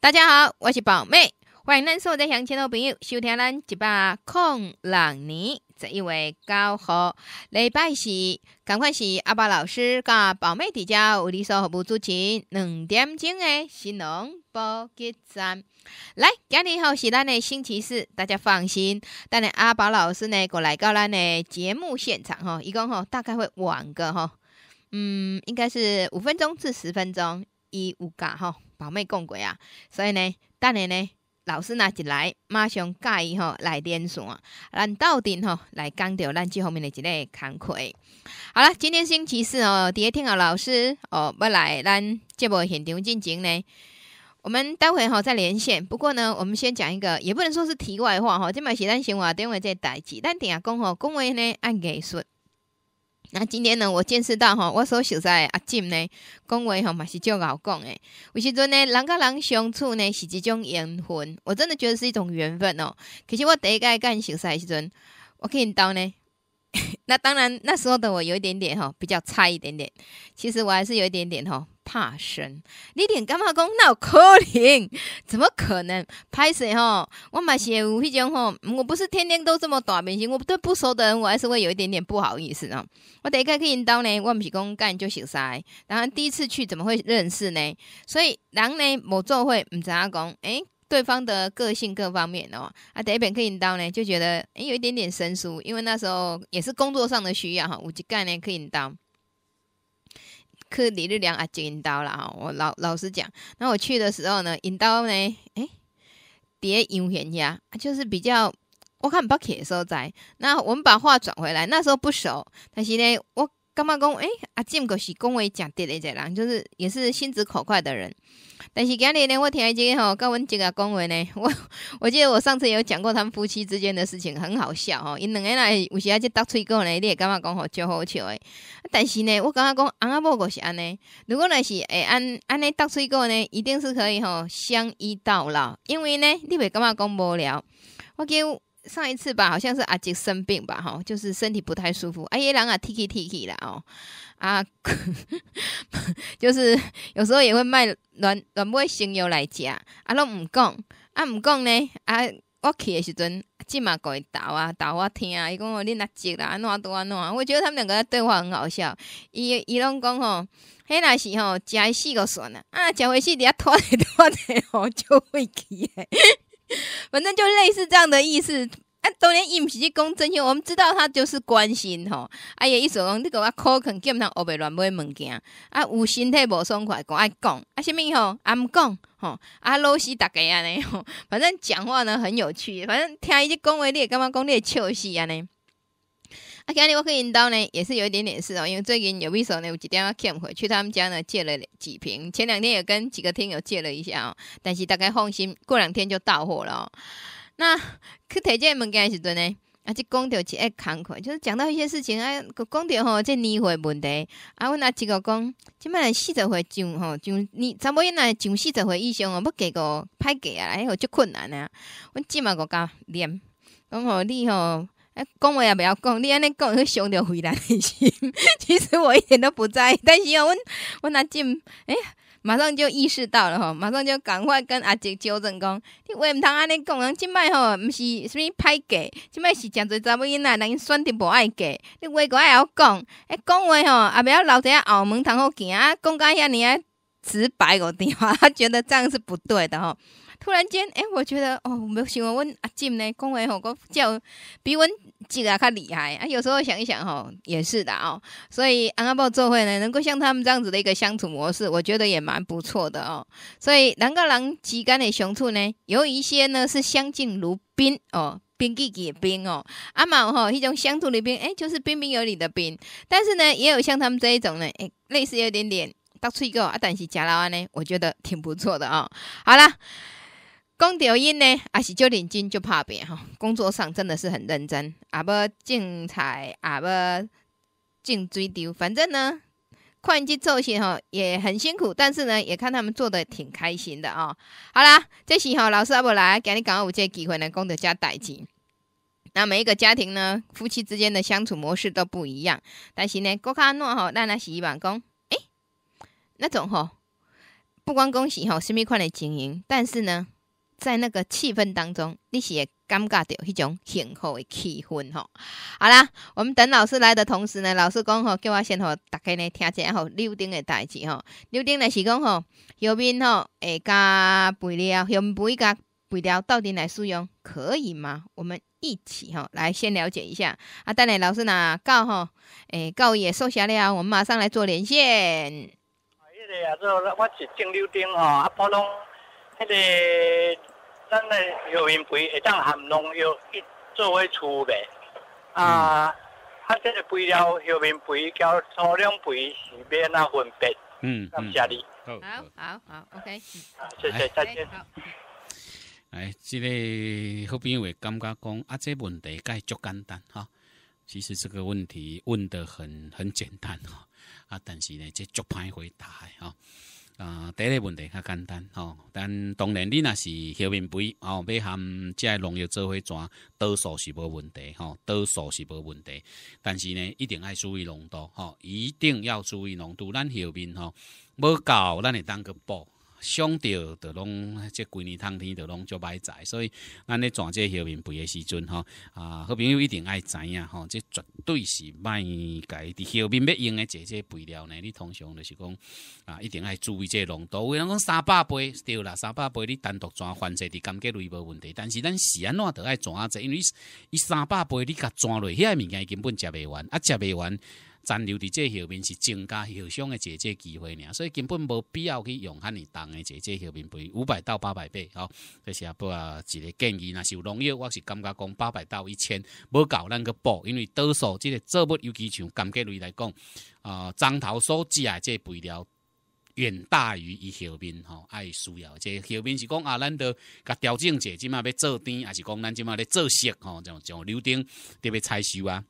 大家好，我是宝妹，欢迎咱所有在乡亲的朋友收听咱一百空两年这一位高号礼拜四，赶快是阿爸老师甲宝妹伫遮有你所服务主持两点钟的新农补给站。来，今日吼是咱的星期四，大家放心，等下阿宝老师呢过来到咱的节目现场吼，一共吼大概会晚个吼，嗯，应该是五分钟至十分钟，伊有教吼。宝妹讲过啊，所以呢，等下呢，老师若一来，马上教伊吼来连线，咱斗阵吼来讲着咱这方面的一个工课。好了，今天星期四哦，第一天哦，老师哦要来咱节目现场进行呢，我们待会吼再连线。不过呢，我们先讲一个，也不能说是题外话吼，这嘛是咱生活中的这代志。咱定下讲吼，讲话呢按艺术。那今天呢，我见识到哈，我所熟悉的阿进呢，讲话吼嘛是足好讲诶。有时阵呢，人甲人相处呢是一种缘分，我真的觉得是一种缘分哦。可是我第一个干熟悉的时阵，我可以到呢。那当然那时候的我有一点点哈，比较差一点点。其实我还是有一点点哈。怕生，你连干嘛讲那有可能？怎么可能？拍谁吼？我嘛是有迄种吼，我不是天天都这么大明星，我对不熟的人，我还是会有一点点不好意思哦。我第一个去引导呢，我毋是讲干就熟悉，然后第一次去怎么会认识呢？所以人呢无做会毋知影讲，诶，对方的个性各方面哦，啊，第一遍去引导呢，就觉得诶有一点点生疏，因为那时候也是工作上的需要哈，有一干呢去引导。去李日良啊，接引导了啊。我老老实讲，那我去的时候呢，引导呢，诶，蝶悠闲呀，就是比较我看不起的所在。那我们把话转回来，那时候不熟，但是呢，我。干嘛讲？诶，阿进个是讲话讲直的一个人，就是也是心直口快的人。但是今日呢，我听一个吼，跟阮这个讲话呢，我我记得我上次有讲过他们夫妻之间的事情，很好笑吼。因两个人有时啊，就搭嘴讲呢，你也感觉讲吼，就好笑诶。但是呢，我感觉讲翁阿婆个是安尼，如果若是会安安尼搭嘴讲呢，一定是可以吼相依到老，因为呢，你袂感觉讲无聊。我叫。上一次吧，好像是阿杰生病吧，哈，就是身体不太舒服。哎呀，人啊，Tiki Tiki 啦，哦，啊，就是有时候也会卖乱乱买生药来食，啊，拢毋讲，啊，毋讲呢，啊，我去的时阵，即嘛过伊斗啊，斗我听啊，伊讲我恁阿杰啦，安怎多安怎，我觉得他们两个对话很好笑。伊伊拢讲吼，迄若是吼，食四个算啊，啊，食回去底下拖来拖来吼，就会去诶。反正就类似这样的意思。啊，当然伊毋是去讲真心，我们知道他就是关心吼。啊，伊意思讲，你个我可肯基本上学袂乱买物件，啊，有身体无爽快，讲爱讲，啊，虾物吼，啊毋讲吼，啊，老师逐个安尼吼。反正讲话呢很有趣，反正听伊即讲话，你会感觉讲你会笑死安尼。啊，今日我去因兜呢，也是有一点点事哦，因为最近有一首呢，有几点要欠回去他们家呢借了几瓶，前两天也跟几个听友借了一下哦，但是大概放心，过两天就到货了。那去提这物件时阵呢，啊，就讲到一个坎坷，就是讲到一些事情啊，讲到吼这年会问题啊，阮阿几个讲，即摆四十岁上吼上你差不多那上四十岁以上哦，要嫁个歹嫁啊，哎吼足困难啊，阮即马个甲念，讲吼你吼。哎，讲话也不要讲，你安尼讲会伤着回来的心。其实我一点都不在意，但是我我阿进，哎，马上就意识到了吼，马上就赶快跟阿杰纠正讲，你话毋通安尼讲，人即摆吼毋是什物歹嫁，即摆是诚侪查某囡仔，人选择无爱嫁，你话个爱晓讲，哎，讲话吼也不要留在后门通好行啊，讲甲遐尔啊直白个电话，他觉得这样是不对的吼。突然间，诶，我觉得哦，没有想问阿进呢，讲话吼，个叫比阮记啊较厉害啊。有时候想一想吼，也是的哦。所以安阿宝做会呢，能够像他们这样子的一个相处模式，我觉得也蛮不错的哦。所以人跟人之间的相处呢，有一些呢是相敬如宾哦，冰记记的冰哦。阿毛吼，一种相处的冰，诶，就是彬彬有礼的彬。但是呢，也有像他们这一种呢，诶，类似有点点到脆个啊，但是假老安呢，我觉得挺不错的哦。好了。讲抖音呢，也是就认真就怕变哈。工作上真的是很认真，啊不精彩，啊不尽追丢。反正呢，会计做些哈也很辛苦，但是呢，也看他们做的挺开心的啊。好啦，这时候老师阿不来，给你讲有这机会呢，讲到家代志。那每一个家庭呢，夫妻之间的相处模式都不一样，但是呢，国卡诺哈，咱来洗一碗讲，诶，那种哈。不光恭喜吼，什么款的经营，但是呢，在那个气氛当中，你是会感觉到一种幸福的气氛吼。好啦，我们等老师来的同时呢，老师讲吼，叫我先吼大家呢听一下吼柳丁的代志吼。柳丁呢是讲吼，后面吼会加肥料，后面肥加肥料到底来使用可以吗？我们一起吼来先了解一下。啊，等下老师呢告吼，诶告也收下了，我们马上来做连线。迄个啊，做我是种柳丁吼，啊，普通迄个咱的后面肥会当含农药一作为处理啊，啊，这个肥料后面肥交粗粮肥是免啊分别。嗯感谢你，好好好，OK。谢谢，再见。哎，这、个好朋友会感觉讲啊，这问题该足简单哈。其实这个问题问得很很简单哈，啊，但是呢，这足歹回答的哈。啊，第一个问题较简单吼，但当然你若是后面肥吼，要含即个农药做伙转，多数是无问题吼，多数是无问题。但是呢，一定要注意浓度吼，一定要注意浓度。咱后面吼无够，咱会当去补。想着就拢，即规年冬天就拢足歹在，所以咱咧转这后面肥的时阵吼，啊，好朋友一定爱知影吼，即绝对是卖家伫后面要用的这这肥料呢，你通常就是讲啊，一定爱注意这浓度。有人讲三百杯对啦，三百杯你单独转反正伫甘蔗类无问题，但是咱是安怎着爱转啊？这因为伊三百杯你甲转落，遐物件根本食袂完，啊食袂完。残留伫这后面是增加受伤的这这机会尔，所以根本无必要去用遐尔重的这这后面肥五百到八百倍吼，这是啊不啊一个建议，若是有农药，我是感觉讲八百到一千无够咱个补，因为多数即个作物，尤其像甘蔗类来讲，啊樟头所食的这肥料。远大于伊后面吼爱需要，这后面是讲啊，咱着甲调整者，即马要做甜，还是讲咱即马咧做色吼，像像柳丁特别采收啊。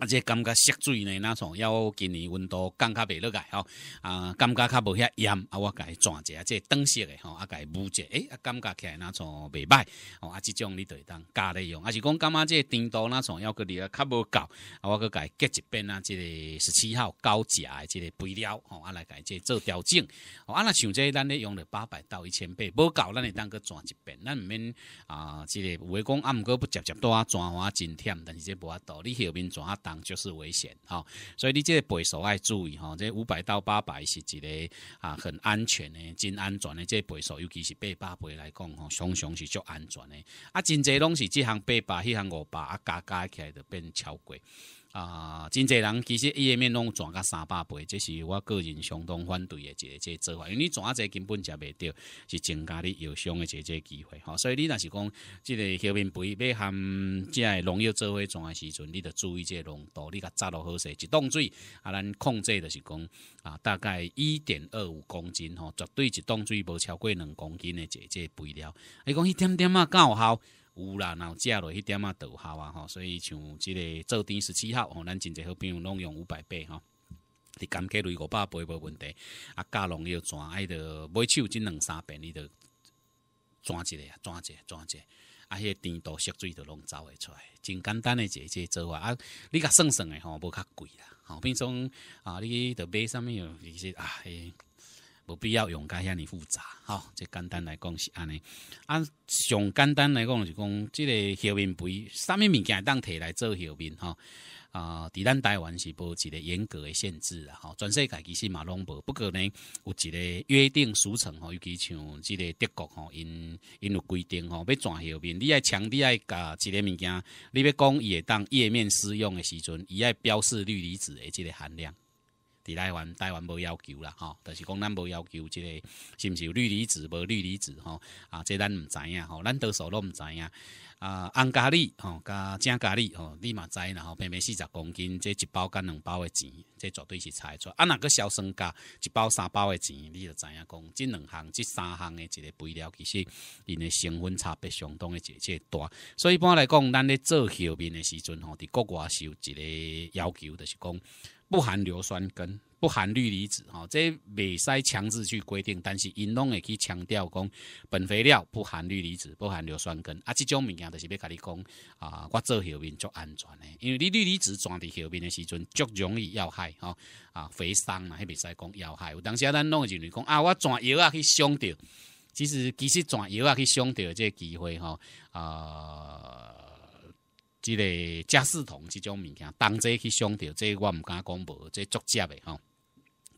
啊，这感觉色水呢，那从要今年温度降较袂落来吼，啊，感觉较无遐严，啊，我甲伊转一下，这灯色的吼，啊，甲伊捂者，诶，啊，感觉起来那从袂歹，哦，啊，即种你就会当加咧用，啊是讲感觉这甜度那从要个你啊较无够，啊，我佮伊结一遍啊，即个十七号高价的即个肥料，吼，啊来甲伊这做调整，哦，啊那像这咱咧用了八百到一千倍，无够咱会当佮转一遍，咱毋免啊，即个有诶讲啊，毋过不直接多啊转换真忝，但是这无法度，你后面转啊就是危险哈，所以你这个倍数爱注意哈，这五百到八百是一个啊很安全的、真安全的这倍数，尤其是八百倍来讲吼，常常是足安全的。啊，真侪拢是即项八百、迄项五百啊，加加起来就变超贵。啊，真济人其实伊面拢转到三百倍，这是我个人相当反对的一个这做法，因为你转啊这根本食袂着，是增加你受伤的这这机会吼。所以你若是讲即个后面肥要含即个农药做伙转的时阵，你着注意这浓度，你甲扎落好势，一桶水啊，咱控制就是讲啊，大概一点二五公斤吼，绝对一桶水无超过两公斤的这这肥料。伊讲一点点啊，够有效。有啦，然后食落迄点仔都有效啊吼，所以像即个做甜十七号吼，咱真侪好朋友拢用五百倍吼，伫甘蔗类五百倍无问题，啊加农药转，迄着买手即两三遍，你着转一个啊，转一个，转一个，啊迄个甜度色水着拢走会出来，真简单诶一个做法啊，你甲算算诶吼，无较贵啦，吼，比如说啊，你着买啥物哦，其实啊迄。无必要用甲遐尼复杂，吼，即简单来讲是安尼。啊，上简单来讲就是讲，即个后面肥，啥物物件当摕来做后面，吼。啊，伫咱台湾是无一个严格的限制啦，吼，全世界其实嘛拢无。不过呢，有一个约定俗成吼，尤其像即个德国吼，因因有规定吼，要转后面，你爱强你爱甲一个物件，你要讲伊会当页面使用的时阵，伊爱标示氯离子的即个含量。伫台湾，台湾无要求啦，吼，就是讲咱无要求即个是毋是有氯离子，无氯离子，吼，啊，这咱毋知影，吼，咱多数拢毋知影，啊，氨咖喱，吼，加正咖喱，吼，你嘛知啦，吼，平平四十公斤，这一包甲两包的钱，这绝对是猜出，啊，若个小酸加一包三包的钱，你就知影讲，即两项、即三项的一个肥料，其实因的成分差别相当的即即大，所以一般来讲，咱咧做后面的时阵，吼，伫国外是有一个要求，就是讲。不含硫酸根。不含氯离子，吼，这未使强制去规定，但是因拢会去强调讲，本肥料不含氯离子，不含硫酸根，啊，这种物件就是要甲你讲，啊，我做后面足安全的，因为你氯离子装伫后面的时阵，足容易要害，吼，啊，肥伤啊，迄未使讲要害。有当时咱弄认为讲，啊，我转药啊去伤着，其实其实转药啊去伤着这个机会，吼，啊，即个加士酮这种物件，当这去伤着，这我毋敢讲无，这足接的，吼。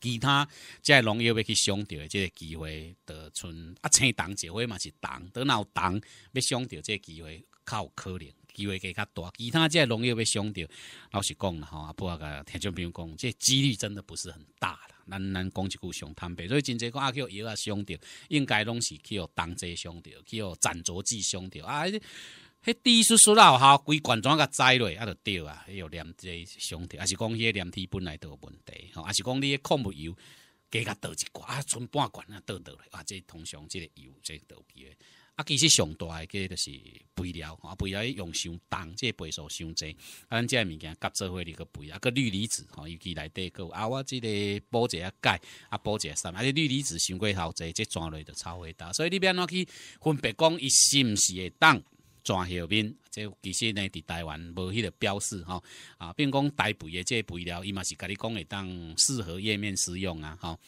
其他即个农药要去伤着，即个机会得存啊，青糖结伙嘛是糖，等有糖要伤着，即个机会较有可能，机会加较大。其他即个农药要伤着，老实讲啦吼，啊，不过个听众朋友讲，即个几率真的不是很大啦。咱咱讲一句上坦白，所以真济讲啊，叫药啊伤着，应该拢是去互糖剂伤着，去互粘着剂伤着啊。迄滴叔叔啦，哈，规罐装甲栽落，啊，就掉啊，迄有黏这伤着，还是讲迄个黏体本来都有问题，吼，还是讲你个矿物油加甲倒一罐，啊，剩半罐啊，倒倒咧，啊，这通常这个油这倒机诶，啊，其实上大，个就是肥料，啊，肥料用伤重，这倍数伤济，啊，咱这物件夹做伙哩个肥啊，个氯离子，吼，尤其内底个啊，我这个补一下钙，啊，补一下三，啊，且氯离子伤过头济，这转落就超伟大，所以你要安怎去分别讲伊是毋是会当。转后面，即其实呢，伫台湾无迄个标示吼，啊，并讲台肥的即肥料，伊嘛是甲你讲会当适合页面使用啊，吼。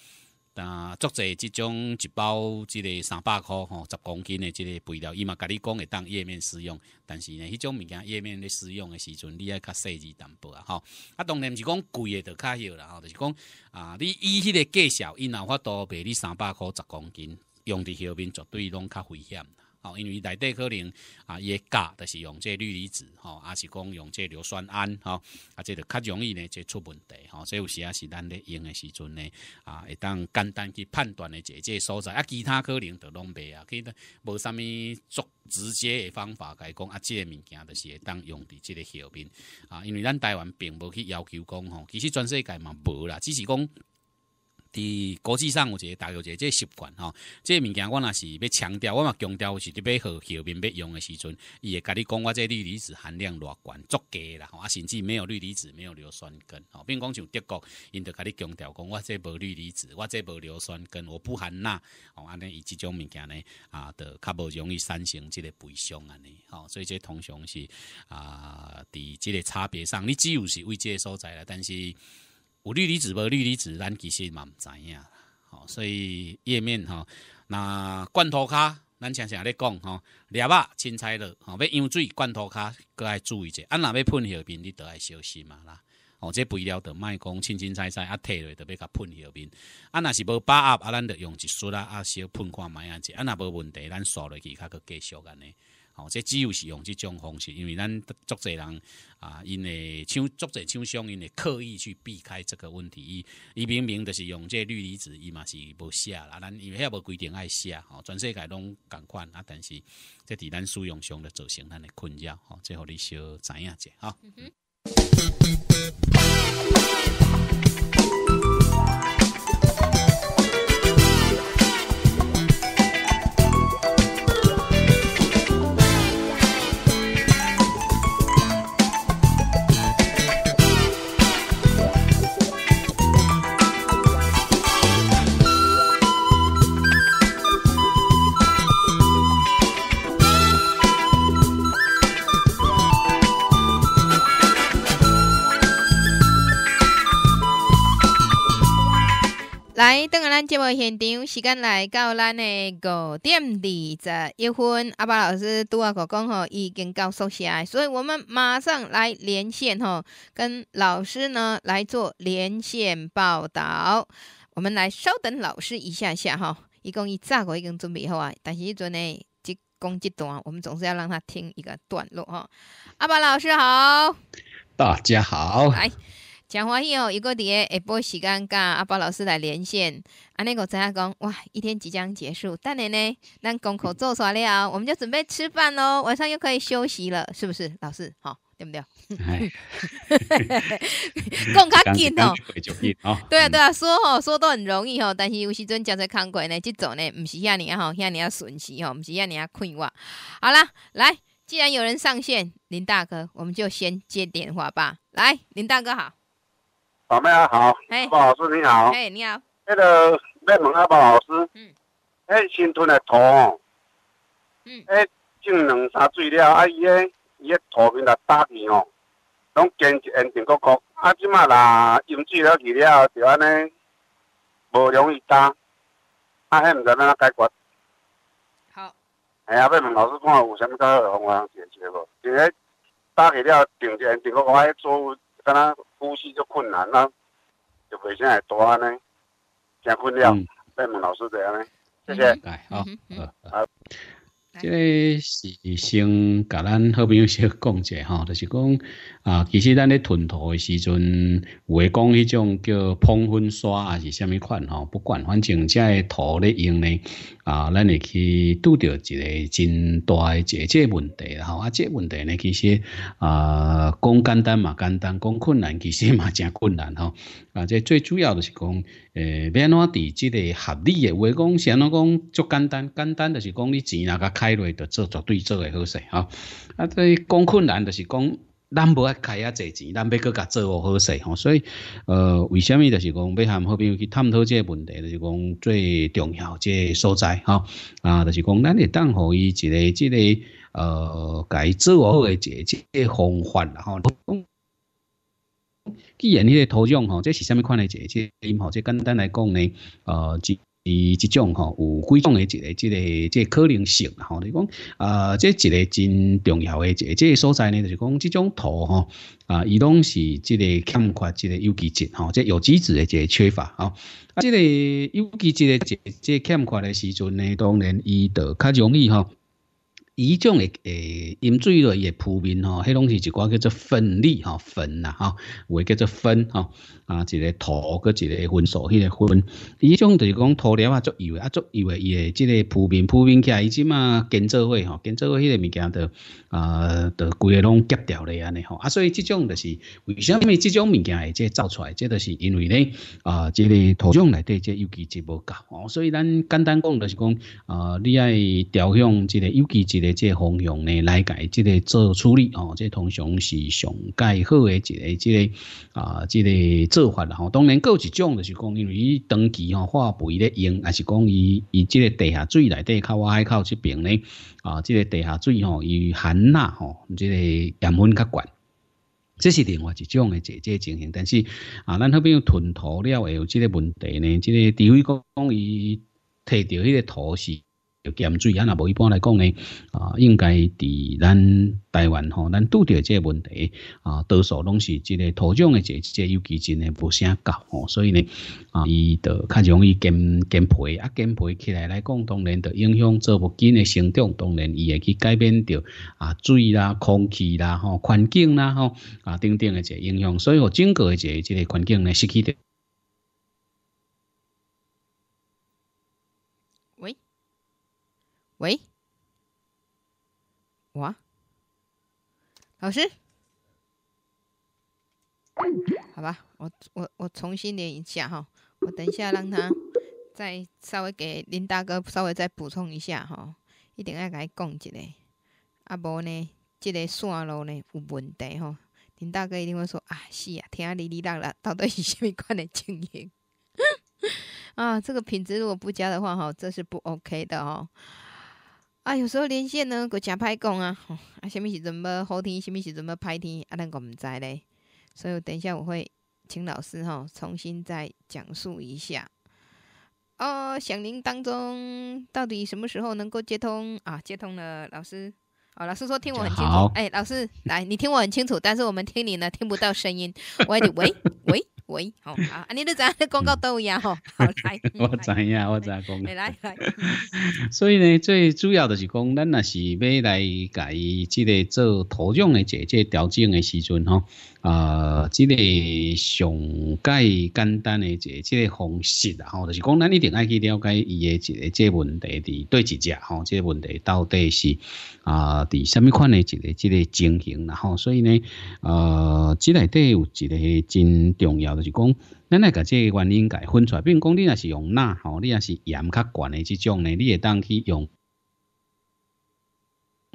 啊，作者即种一包即个三百箍吼，十公斤的即个肥料，伊嘛甲你讲会当页面使用，但是呢，迄种物件页面咧使用的时阵，你爱较细致淡薄啊，吼。啊，当然毋是讲贵的就较少啦，吼，就是讲啊，你以迄个计数，伊若法度卖你三百箍十公斤，用伫后面绝对拢较危险。哦，因为内底可能啊，伊个钾就是用这氯离子，吼，还是讲用这硫酸铵，吼，啊，这就较容易呢，就出问题，吼，所以有时啊是咱咧用的时阵呢，啊，会当简单去判断的这这所在，啊，其他可能就拢袂啊，其实无啥物足直接的方法来讲，啊，这个物件就是会当用伫这个后面，啊，因为咱台湾并无去要求讲，吼，其实全世界嘛无啦，只是讲。伫国际上有一个大有一个这习惯吼，这物件我若是要强调，我嘛强调是伫要好后面要用的时阵，伊会甲你讲我这氯离子含量偌悬，足低啦吼，啊甚至没有氯离子，没有硫酸根吼，比如讲像德国，因着甲你强调讲我这无氯离子，我这无硫酸根，我不含钠，吼安尼伊即种物件呢啊，的较无容易产生即个肥伤安尼，吼，所以这通常是啊，伫即个差别上，你只有是为这个所在啦，但是。有氯离子无氯离子，咱其实嘛毋知影。吼，所以页面吼，那罐头卡，咱常常咧讲吼，粒仔青菜了，吼要用水，罐头卡搁爱注意者。啊，若要喷后面，你都爱小心嘛啦。哦，这肥料着莫讲青青菜菜啊，摕落着要甲喷后面。啊，若是无把握，啊，咱着用一撮啊，啊小喷看卖啊者。啊，若无问题，咱刷落去，较搁继续安尼。哦，这只有是用这种方式，因为咱足侪人啊，因为厂足侪厂商因为刻意去避开这个问题，伊伊明明就是用这氯离子，伊嘛是无写啦，咱因为遐无规定爱写，吼，全世界拢共款啊，但是这伫咱使用上的造成咱的困扰，吼，最后你小知影者，吼。来，等下咱节目现场时间来到咱的五点二十一分。阿巴老师拄阿个讲吼，已经到宿舍，所以我们马上来连线吼，跟老师呢来做连线报道。我们来稍等老师一下下哈，一共一早个已经准备好啊，但是一阵呢，即讲这段，我们总是要让他听一个段落哈。阿巴老师好，大家好，来。讲欢喜哦，一个碟下晡时间甲阿宝老师来连线，安尼个知影讲哇，一天即将结束，但你呢，咱功课做完了，我们就准备吃饭喽，晚上又可以休息了，是不是，老师？好，对不对？讲较紧哦，对啊对啊，说吼说都很容易吼，但是有时阵讲在看过呢，即种呢，毋是遐尔吼，遐尔顺时吼，毋是遐尔困我。好啦，来，既然有人上线，林大哥，我们就先接电话吧。来，林大哥好。老妹啊好，哎。包老师你好，哎，你好，那个要问下包老师，嗯，哎新屯的土哦，嗯。哎种两三水了，啊伊迄伊迄土面来打去吼，拢坚一延定国国，啊即马啦淹水了去了，就安尼无容易打，啊迄毋知要安怎解决？好，哎呀，要问老师看有啥物较好的方法解决无？因为打去了定一延定国国，迄做敢若呼吸就困难啦，就袂啥会大安尼，真困扰。嗯，问老师这样呢？谢谢。来，好嗯，好哼好，好这个是先甲咱好朋友先讲者 吼，就是讲啊，其实咱咧囤土的时阵，有诶讲迄种叫碰粉刷还是啥物款吼，不管，反正遮个土咧用呢，啊，咱会去拄着一个真大诶一个即个问题啦吼，啊，这个问题呢，其实啊，讲简单嘛简单，讲困难其实嘛 真困难吼，啊，这最主要就是讲。诶，要安怎伫即个合理诶话讲，是安怎讲足简单，简单就是讲你钱若甲开落，就做绝对做会好势吼。啊，这讲困难就是讲，咱无爱开遐济钱，咱要搁甲做好势吼。所以，呃，为虾米就是讲要和好朋友去探讨即个问题，就是讲最重要即个所在吼。啊，就是讲咱会当互伊一个即、个呃，甲伊做好诶一个即个方法啦吼。既然迄个土壤吼，这是啥物款诶一个即个因吼，即简单来讲呢，呃，即伊即种吼有几种诶一个即个即个可能性吼，你讲啊，这一个真重要诶一个即个所在呢，就是讲即种土吼啊，伊拢是即个欠缺即个有机质吼，即有机质诶一个缺乏吼。啊，即个有机质诶即即欠缺诶时阵呢，当然伊就较容易吼。伊种诶诶饮水落伊诶铺面吼，迄拢是一寡叫做粉粒吼粉啦吼，有诶叫做粉吼啊，一个土佮一个粉素，迄个粉，伊种就是讲土料啊足油，啊足油诶，伊诶即个铺面铺面起来，伊即马建做伙吼，建做伙迄个物件着啊，着规个拢夹掉咧安尼吼，啊，所以即种就是为什么即种物件会即造出来，即就是因为咧啊，即个土壤内底即有机质无够吼，所以咱简单讲就是讲啊，你爱调向即个有机质。即个方向呢来解即个做处理哦，即通常是上介好诶一个即个啊，即个做法啦吼。当然，有一种就是讲，因为伊长期吼化肥咧用，还是讲伊伊即个地下水内底靠海口即边呢啊，即个地下水吼伊含钠吼，即个盐分较悬。这是另外一种诶即个情形，但是啊，咱好比囤土了会有即个问题呢？即个除非讲伊摕着迄个土是。就咸水啊，若无一般来讲呢，啊，应该伫咱台湾吼，咱拄着即个问题啊，多数拢是即个土壤的即即有机质呢无啥够吼，所以呢，啊，伊就较容易减减肥啊，减肥起来来讲，当然就影响做不紧的成长，当然伊会去改变着啊水啦、空气啦、吼环境啦、吼啊等等的即影响，所以我整个的即即个环境呢失去。喂，哇，老师，好吧，我我我重新连一下哈，我等一下让他再稍微给林大哥稍微再补充一下哈，一定要给他讲一下，啊无呢，这个线路呢有问题吼，林大哥一定会说啊，是啊，听啊哩哩啦啦，到底是什么款的经营？啊，这个品质如果不佳的话哈，这是不 OK 的哦。啊，有时候连线呢，佫诚歹讲啊，啊，什么时阵要好天，什么时阵要歹天，啊，咱佫毋知咧。所以等一下我会请老师哈重新再讲述一下。哦，响铃当中到底什么时候能够接通啊？接通了，老师。哦，老师说听我很清楚。哎，老师来，你听我很清楚，但是我们听你呢听不到声音。我得喂喂。喂，好 啊，你都知影广告都一样吼，好 来，我知影，我知讲。来来来，所以呢，最主要就是讲，咱若是要来甲伊即个做土壤的这这调整的时阵吼，啊，即个上介简单的这这个方式啦吼，就是讲，咱一定爱去了解伊的一个这问题伫对一只吼，这个问题到底是啊伫什么款的一个即个情形啦吼，所以呢，呃，即内底有一个真重要。就是讲，咱来甲即个原因解分出来。比如讲，你若是用钠吼，你若是盐较悬的即种呢，你会当去用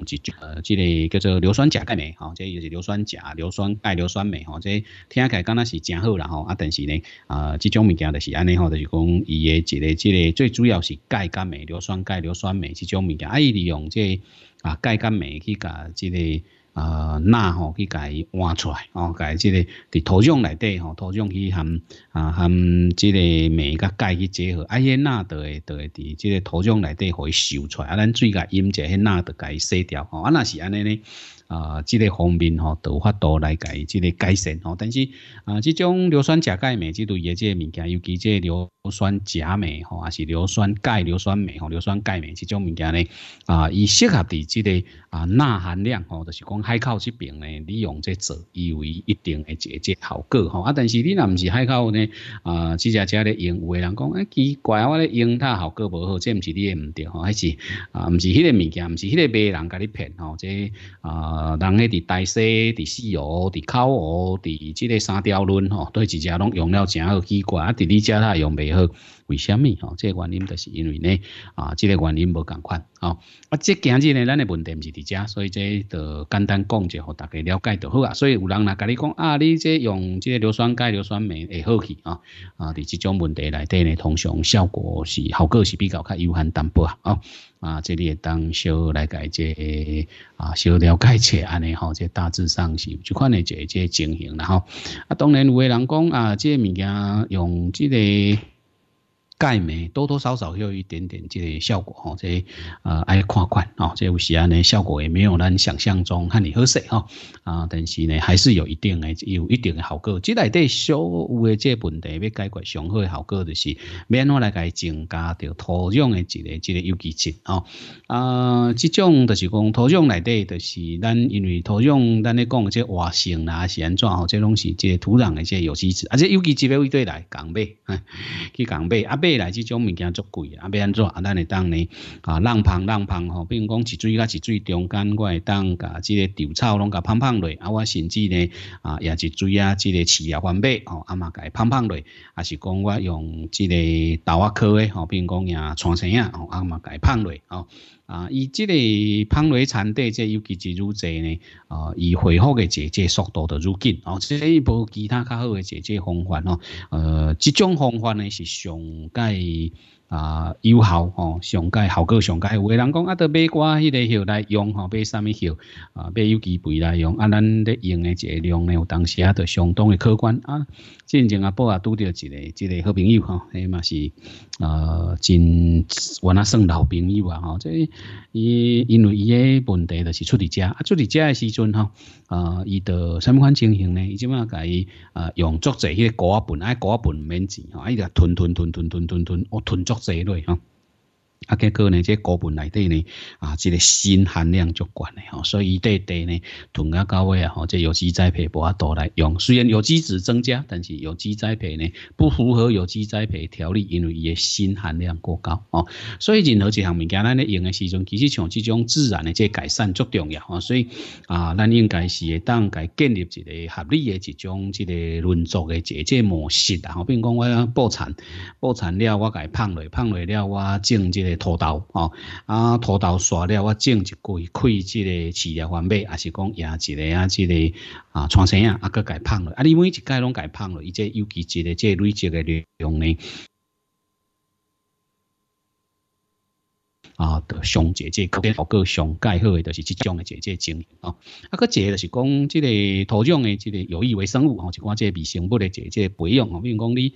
一种呃，即个叫做硫酸钾钙镁，吼，这就是硫酸钾、硫酸钙、硫酸镁，吼，这听起来敢若是真好啦，吼，啊，但是呢，啊，即种物件就是安尼吼，就是讲伊诶一个即个最主要是钙甲镁、硫酸钙、硫酸镁即种物件，啊，伊利用即啊钙甲镁去甲即个。啊，钠吼去甲伊挖出来，哦，甲伊即个伫土壤内底吼，土壤去含啊含即个镁甲钙去结合，啊，迄钠就会就会伫即个土壤内底互伊收出来，啊，咱水甲饮者，迄钠就甲伊洗掉，吼，啊，若是安尼呢？啊，即个方面吼，都有法度来改即个改善吼。但是啊，即种硫酸钾钙镁即类嘅即个物件，尤其即个酸钾镁吼，还是硫酸钙、硫酸镁吼、硫酸钙镁即种物件呢，啊，伊适合伫即个啊钠含量吼，就是讲海口即边呢，利用这做，伊为一定的即个效果吼。啊，但是你若毋是海口呢，啊，即只只咧用，有诶人讲，诶奇怪，我咧用它效果无好，这毋是你诶毋对吼，还是啊，毋是迄个物件，毋是迄个卖人甲你骗吼，这啊。啊，人咧伫大西、伫西湖、伫口湖、伫即个三条轮吼，对一只拢用了诚好奇怪，啊，伫你遮他用袂好，为虾米吼？这原因就是因为呢，啊，即个原因无共款，吼。啊，即今日呢，咱的问题毋是伫遮，所以这就简单讲者，互大家了解就好啊。所以有人若甲你讲啊，你这用即个硫酸钙、硫酸镁会好去啊，啊，伫即种问题内底呢，通常效果是效果是比较较有限淡薄啊。啊，这里也当小来解这啊，小了解切安尼吼，这大致上是就款的这这情形然后啊，当然有个人讲啊，这物件用这个。钙镁多多少少有一点点这个效果吼，这呃爱看看哦，这有时啊呢效果也没有咱想象中和你合适哈啊，但是呢还是有一定的有一定的效果。这内底小有的这问题要解决上好的效果就是免我来给增加着土壤的一个这个有机质哦啊，这种就是讲土壤内底就是咱因为土壤咱咧讲这活性啦是安怎吼，这拢是这土壤的这有机质，而且有机质要位对来讲买，去讲买啊买。买来即种物件足贵啊！要安怎啊？咱会当呢啊，浪芳浪芳吼，比如讲一水甲一水中间，我会当甲即个稻草拢甲芳芳落，啊，我甚至呢啊，也一水啊，即个饲料翻买吼，啊嘛甲伊芳芳落，啊是讲我用即个豆啊壳诶吼，比如讲呀创生啊，吼啊嘛甲伊芳落吼。啊，伊即个芳落产地，即尤其是愈济呢，啊，伊恢复嘅解决速度就愈紧，哦，即一无其他较好嘅解决方法哦，呃，即种方法呢是上介。啊，有效吼，上佳效果上佳。有个人讲啊，得买寡迄个药来用吼，买啥物药啊？买有机肥来用啊？咱咧用诶一个量呢，有当时啊，着相当诶可观啊。之前啊，报啊拄着一个一个好朋友吼，迄嘛是呃真我那算老朋友啊吼。即伊因为伊诶问题就是出伫遮啊，出伫遮诶时阵吼，啊，伊着啥物款情形呢？伊即马甲伊啊用足济迄个果粉，啊果粉免钱吼，啊伊着吞吞吞吞吞吞吞，我吞足。这类哈。啊，结果呢，这果本内底呢，啊，这个锌含量足悬的吼，所以对地呢，囤啊到位啊，吼，这有机栽培无法度来用。虽然有机质增加，但是有机栽培呢，不符合有机栽培条例，因为伊的锌含量过高哦。所以任何一项物件，咱咧用的时阵，其实像这种自然的这改善足重要啊。所以啊，咱应该是会当该建立一个合理的一种这个运作的这这模式啊。吼，比如讲我播产，播产了我该放落，放落了我种这个。土豆哦，啊土豆刷了，我种一柜开即个饲料方面，也是讲养一个啊，即个啊创生啊，啊个改胖了，啊你每一届拢改胖了，伊这有机质的这累积的量呢，啊的上节节可变好个上介好的，就是即种的节节经营啊，啊个节就是讲即个土壤的即个有益微生物吼，就讲即个微生物的节节培养哦，比如讲你。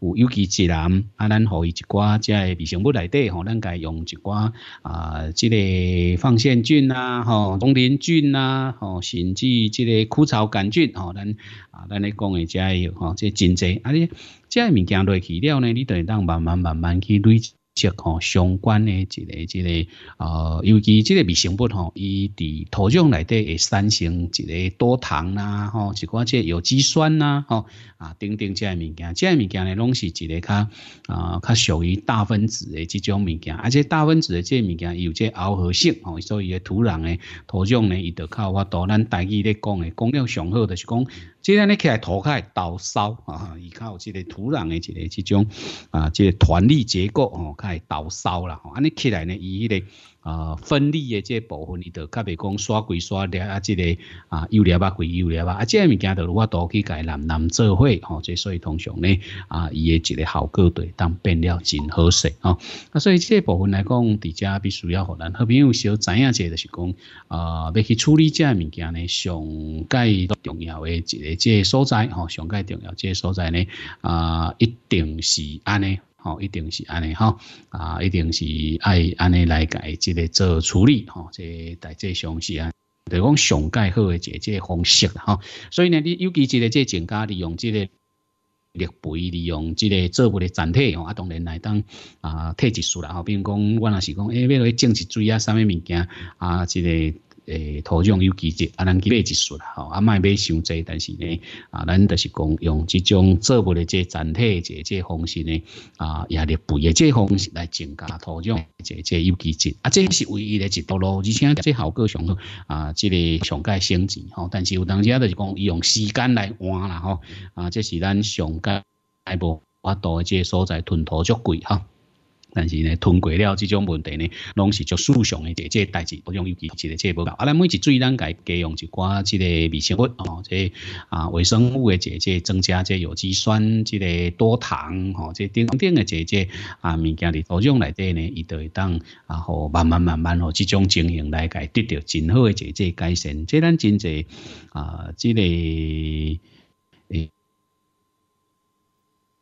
有有机质量，啊，咱互伊一寡即个微生物内底吼，咱该用一寡啊，即个放线菌啊，吼，丛林菌啊，吼，甚至即个枯草杆菌，吼，咱啊，咱咧讲诶，即个吼，即真济，啊，你即个物件落去了呢，你就会当慢慢慢慢去累积。即吼相关的一个即个呃，尤其即个微生物吼，伊伫土壤内底会产生一个多糖啦，吼，一寡即有机酸呐，吼啊，等等即个物件，即个物件呢，拢是一个较啊，较属于大分子的即种物件，而且大分子的即物件有即螯合性，吼，所以土壤的土壤呢，伊就靠法度，咱大语咧讲的，讲了上好就是讲。即个呢起来土开倒烧啊，依靠即个土壤的一个即种啊，即个团粒结构哦，较倒烧啦吼，安尼起来呢，伊迄个呃分离的这部分，伊就较袂讲刷归刷粒啊，即个啊油粒啊归油粒啊，啊即个物件就我多去改南南做伙吼，即所以通常呢啊，伊的一个效果对当变了真好势吼，啊所以即个部分来讲，伫遮必须要互咱好朋友小知影者，就是讲啊要去处理遮物件呢，上介重要的一个即个所在吼，上介重要即个所在呢啊一定是安尼。吼，一定是安尼吼，啊，一定是爱安尼来改即个做处理吼，即大致上是啊，就讲上介好诶即个方式吼，所以呢，你尤其即个即增加利用即个力肥，利用即个作物诶残体吼，啊，当然来当啊，体质素啦吼，比如讲，我若是讲，诶，要落去种一水啊，啥物物件啊，即个。诶，土壤有机质，啊，咱去买一束啦，吼，啊，卖买伤济，但是呢，啊，咱就是讲用即种作物的这整体这这方式呢，啊，也力肥的这方式来增加土壤这这有机质，啊，这是唯一的一道路，而且这效果上好，啊，这个上界升级，吼，但是有当时啊就是讲用时间来换啦，吼，啊，这是咱上界无法度的这所在囤土足贵，吼。但是呢，通过了这种问题呢，拢是足思想的这这代志，不用尤其一个这报告。啊，咱每次水咱家加用一寡这个微生物哦，这啊微生物的这这增加这有机酸，这个多糖吼，这等等的这这啊物件的土壤内底呢，伊就会当啊吼慢慢慢慢吼，这种情形来改得到真好的这这改善。这咱真济啊，这个诶。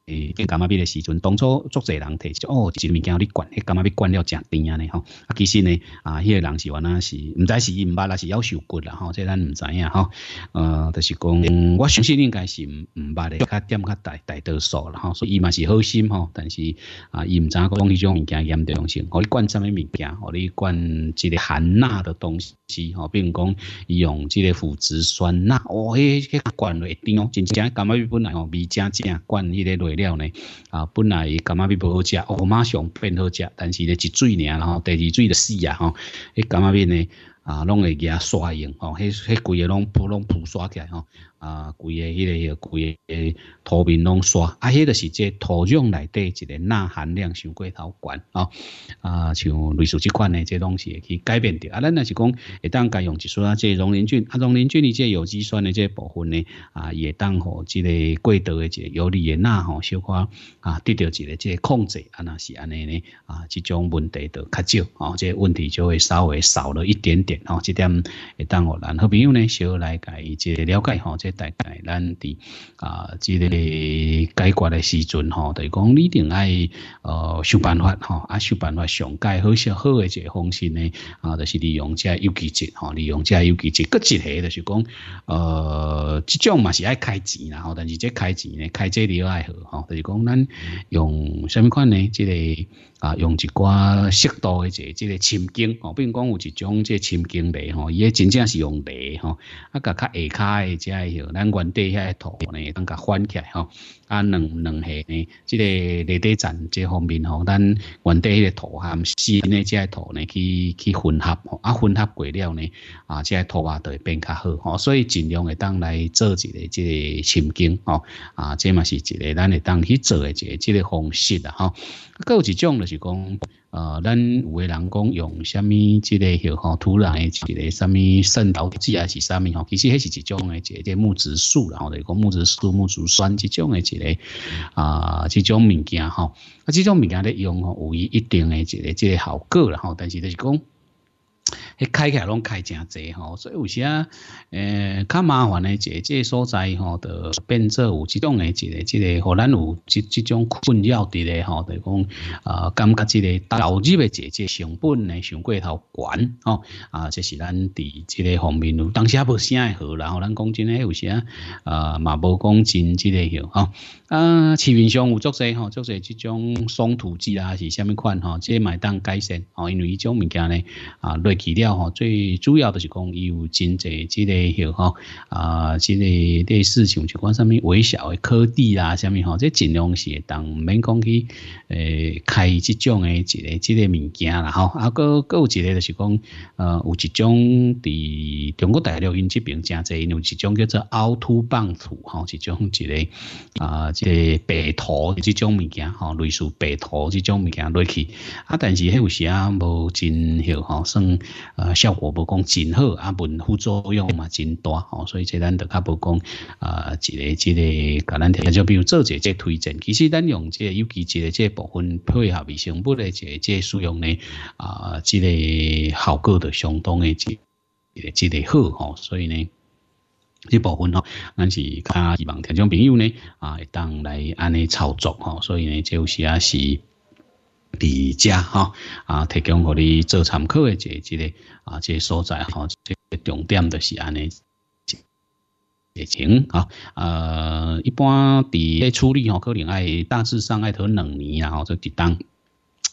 诶，变柑仔蜜的时阵，当初足侪人提出哦，一个物件你灌，迄柑仔蜜灌了正甜啊呢吼。啊，其实呢，啊，迄个人是原来是毋知是伊毋捌啦，是要受骨啦吼，这咱毋知影吼。呃，就是讲，我相信应该是毋毋捌的，较点较大大多数啦吼。所以伊嘛是好心吼，但是啊，伊毋知影讲迄种物件严重性，互你灌啥物物件，互你灌一个含钠的东西吼，比如讲伊用即个腐殖酸钠，哦，迄迄灌落甜哦，真正柑仔蜜本来哦味正正，灌迄个落。料呢啊，本来柑仔蜜不好食，哦，马上变好食，但是呢一水尔，然后第二水就死啊吼，迄感觉面呢啊，拢会加刷用吼，迄迄规个拢普拢普刷起来吼。啊，规个迄个规个土面拢刷，啊，迄个是即土壤内底一个钠含量伤过头悬哦。啊，像类似即款的这东西去改变掉。啊，咱若是讲会当改用一说啊，即溶磷菌，啊，溶磷菌的这有机酸的即部分呢，啊，也当吼即个过度的这有利的钠吼，小可啊得到一个即控制，啊，那是安尼呢，啊，即种问题就较少，哦，即问题就会稍微少了一点点，哦，这点会当互咱好朋友呢，小来改一个了解，吼，这。大概咱伫啊，即个解决的时阵吼，就是讲你一定爱呃想办法吼，啊想办法上解好些好的一个方式呢，啊，就是利用这有机质吼，利用这有机质，搁一个就是讲呃，即种嘛是爱开钱啦吼，但是这开钱呢，开这你爱好吼，就是讲咱用什么款呢？即个啊，用一寡适度的这即个深茎吼，比如讲有一种这深茎类吼，伊真正是用泥吼，啊，甲较下骹的这个咱原地遐土呢，当甲翻起来吼，啊，两两下呢，即个内地站这方面吼，咱原地迄个土含新的这土呢，去去混合吼，啊，混合过了呢，啊，这土啊就会变较好吼，所以尽量会当来做一个即个深茎吼，啊，这嘛是一个咱会当去做的一个即个方式啦吼，还有一种就是讲。呃，咱有诶人讲用虾米即个许吼土壤诶一个虾米渗透剂还是虾米吼，其实迄是一种诶一个木质素啦，吼，就是讲木质素、木质酸即种诶一个啊，即种物件吼，啊，即种物件咧用吼有一定诶一个即个效果然后，但是就是讲。迄开起来拢开诚济吼，所以有时啊，诶，较麻烦诶，即即所在吼，就变做有即种诶，一个即个，互咱有即即种困扰伫咧吼，就讲啊，感觉即个导入诶，即个成本呢，上过头悬吼，啊，这是咱伫即个方面有，当时也无啥会好，然后咱讲真诶，有时啊，啊，嘛无讲真即个吼，啊，市面上有足侪吼，足侪即种松土机啊，是虾米款吼，即个买当改善吼，因为伊种物件呢，啊，落去了。吼，最主要就是讲伊有真济即个迄吼啊，即个啲事情就讲啥物微小的科技啦，啥物吼，即尽量是当免讲去诶开即种诶一个即个物件啦吼，啊个个有一个就是讲呃有一种伫中国大陆因即边诚济，有一种叫做凹凸棒土吼，一种一个啊即个白土即种物件吼，类似白土即种物件落去，啊但是迄有时啊无真迄吼，算呃效果无讲真好，啊文副作用嘛真大哦，所以这咱就较无讲啊一个即个甲咱听，就比如做者即推荐，其实咱用即个尤其即个即部分配合微生物的这个即使用呢啊即个效果就相当的即个即个好吼，所以呢。这部分吼，咱是较希望听众朋友呢啊，会当来安尼操作吼，所以呢，这有时也是伫遮吼啊，提供互你做参考的一个即个啊，即个所在吼，这个重点就是安尼。疫情啊，呃，一般伫咧处理吼，可能爱大致上爱拖两年啊，吼，做一档，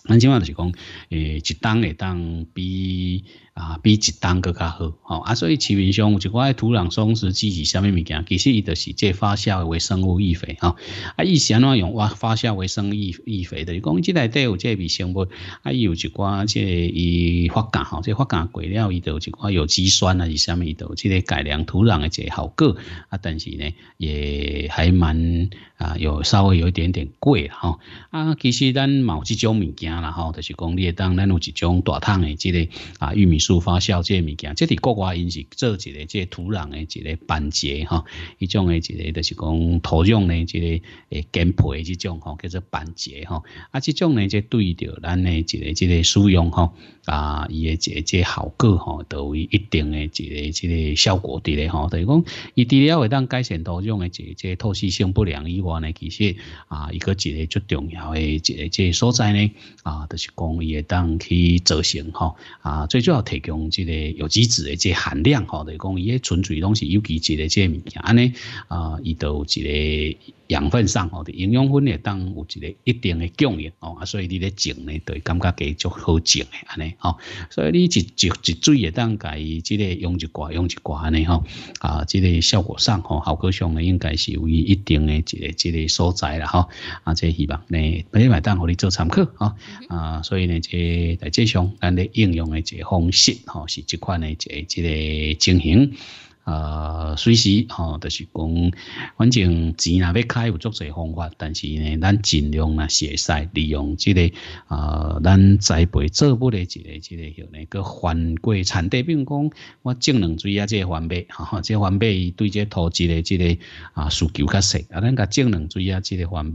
咱即码就是讲，诶，一档会当比。啊，比一档更较好，吼啊，所以市面上有一寡土壤松弛剂是啥物物件？其实伊就是即发酵微生物易肥，吼啊，伊是安怎用哇发酵微生物易易肥的？讲即内底有即微生物，啊，伊有一寡即伊发酵，吼，即发酵过了，伊就有一寡有机酸啊，是虾米都即个改良土壤的一个效果啊，但是呢，也还蛮啊，有稍微有一点点贵，吼啊，其实咱某即种物件啦，吼，就是讲你当咱有一种大桶的即个啊玉米。素发酵这物件，这伫国外因是做一个这土壤的一个板结吼，一种的一个就是讲土壤的这个诶根培这种吼叫做板结吼，啊这种呢这对着咱的一个这个使用吼啊伊的这这效果吼都有一定的一个这个效果伫咧吼，等于讲伊除了会当改善土壤的这这透气性不良以外呢，其实啊一个一个最重要的一个这所在呢啊，就是讲伊会当去造成吼啊最主要。提供即个有机质的即含量吼，就是讲伊个纯粹拢是有机质的即物件，安尼啊，伊都有一个养分上吼，的营养分会当有一个一定的供应哦，所以你咧种呢，对感觉加足好种的安尼吼，所以你一一一水会当家伊即个用一寡用一寡安尼吼，啊，即个效果上吼，效果上呢，应该是有一定的一个即个所在啦吼，啊，即希望呢，每买当互你做参考吼，啊，所以呢，即在这上咱咧应用的一个方式。吼是即款诶，即即个情形，呃，随时吼，就是讲，反正钱若要开有足侪方法，但是呢，咱尽量呐，写使利用即个啊，咱栽培作物诶，一个即个叫呢个翻过产地，比如讲，我种两水啊，即个翻倍，哈，即个翻倍伊对这土质诶，即个啊需求较细，啊，咱甲种两水啊，即个翻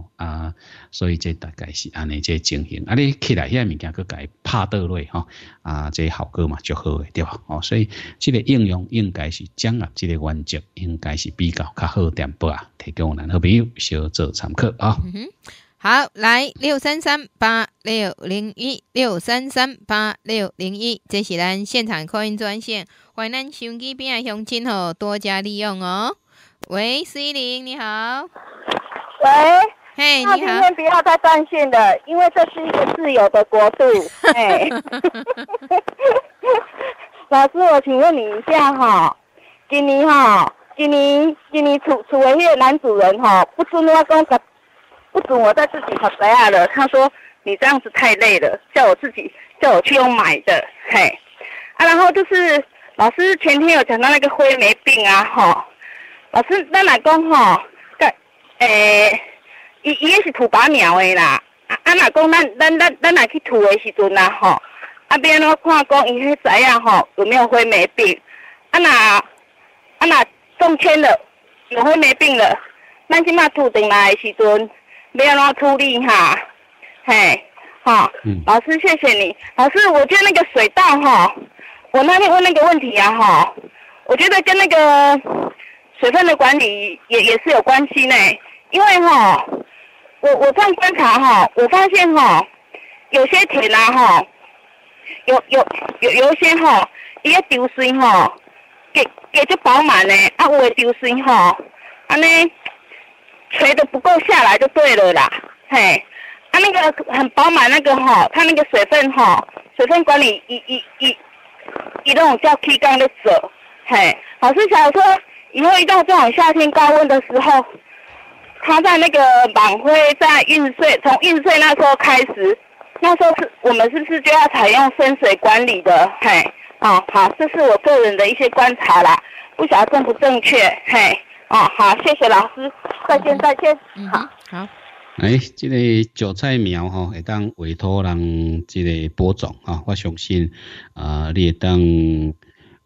倍。啊，所以这大概是安尼这情形，啊，你起来遐物件佮改拍倒落吼，啊，这效果嘛就好诶，对吧？哦，所以这个应用应该是掌握这个原则，应该是比较较好点不啊？提供咱好朋友小做参考啊。好，来六三三八六零一六三三八六零一，这是咱现场扣音专线，欢迎咱手机边的乡亲吼多加利用哦。喂，C 零你好，喂。那今天不要再断线了，因为这是一个自由的国度。哎，老师，我请问你一下哈，今年哈，今年今年处处为那个男主人哈，不准我讲个，不准我再自己跑回来了。他说你这样子太累了，叫我自己叫我去用买的。嘿，啊，然后就是老师前天有讲到那个灰霉病啊哈，老师那老公哈，在诶。伊伊个是土拔苗的啦，啊啊！若讲咱咱咱咱若去土的时阵啦吼，啊变怎看讲伊迄仔啊吼有没有灰霉病？啊若啊若中签了有灰霉病了，咱即马土进来的时阵要安怎处理哈？嘿，好，老师谢谢你，老师，我觉得那个水稻哈，我那天问那个问题啊哈，我觉得跟那个水分的管理也也是有关系呢，因为哈。我我这样观察哈，我发现哈，有些田啊哈，有有有有一些哈，伊个丢水哈，给给就饱满呢，啊有的丢水哈，安尼垂的不够下来就对了啦，嘿，啊那个很饱满那个哈，它那个水分哈，水分管理一一一伊拢有叫气缸的走，嘿，老师想说以后遇到这种夏天高温的时候，他在那个满灰在运税，从运税那时候开始，那时候是我们是不是就要采用深水管理的？嘿，哦好，这是我个人的一些观察啦，不晓得正不正确？嘿，哦好，谢谢老师，再见再见，嗯好哼。好，哎，这、个韭菜苗吼，会当委托人这个播种啊，我相信啊、你会当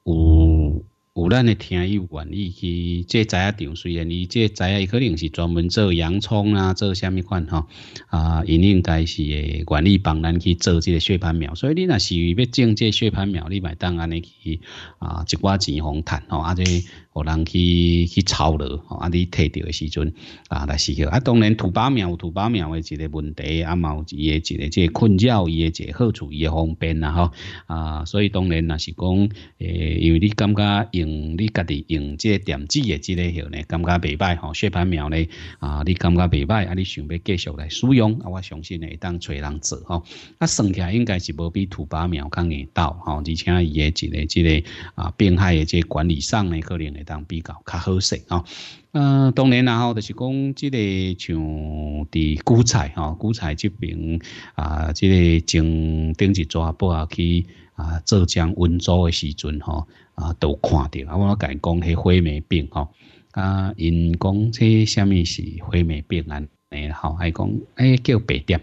有有咱的听友愿意去这栽啊场，虽然伊这栽啊伊可能是专门做洋葱啊，做虾米款吼啊，因应该是会愿意帮咱去做这个血盘苗，所以你若是要种这血盘苗，你咪当安尼去啊一寡钱互趁吼，啊这互人去去炒落吼，啊你摕着的时阵啊来是好，啊当然土巴苗有土巴苗的一个问题，啊嘛有伊的一个即个困扰，伊的一个好处，伊的方便啦吼啊，所以当然若是讲诶，因为你感觉用你家己用即个电子的即个号呢，感觉袂歹吼，血盘苗呢啊，你感觉袂歹，啊你想要继续来使用，啊我相信会当找人做吼，啊算起来应该是无比土巴苗较硬斗吼，而且伊的一个即个啊病害的即个管理上呢，可能会当比较较好势吼。呃，当然啦吼，就是讲即个像伫韭菜吼，韭菜即边啊，即、个从顶一抓布啊去啊浙江温州的时阵吼啊，都看着啊，我甲因讲迄火霉病吼啊，因讲这虾米是火霉病安尼啦吼，还讲诶叫白点。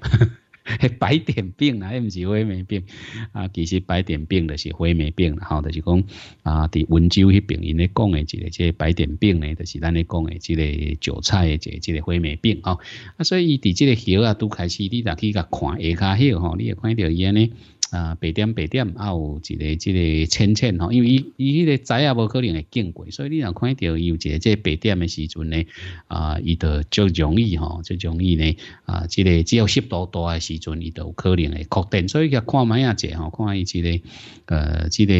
白点病啦，迄毋是灰霉病啊，其实白点病就是灰霉病啦，吼，就是讲啊，伫温州迄边因咧讲的一个即个白点病呢，就是咱咧讲的即个韭菜的即个即个灰霉病吼，啊，所以伊伫即个叶啊拄开始，你若去甲看下骹叶吼，你会看到伊安尼。啊，白点白点，啊有一个即个浅浅吼，因为伊伊迄个材啊无可能会见过，所以你若看到伊有一个即个白点的时阵呢，啊，伊就足容易吼，足容易呢，啊，即、个只要湿度大的时阵，伊就有可能会确定，所以甲看卖啊者吼，看伊这、个呃即、个